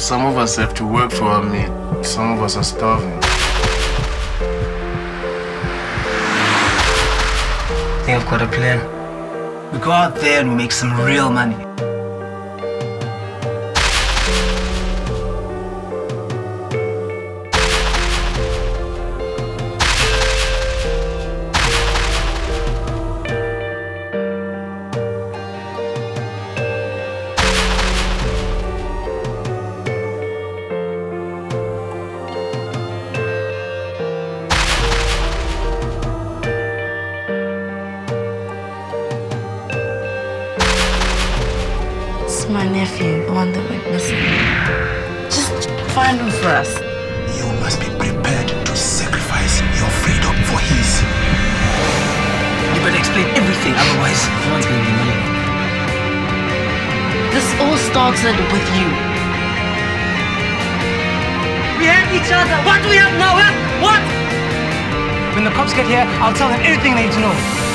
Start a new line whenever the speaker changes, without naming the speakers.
Some of us have to work for our meat. Some of us are starving.
I think I've got a plan. We go out there and we make some real money.
My nephew, the one that went missing. Just find him for us.
You must be prepared to sacrifice your freedom for his.
You better explain everything, otherwise, no one's gonna be money.
This all started with you.
We have each other. What do we have now, huh? What? When the cops get here, I'll tell them everything they need to know.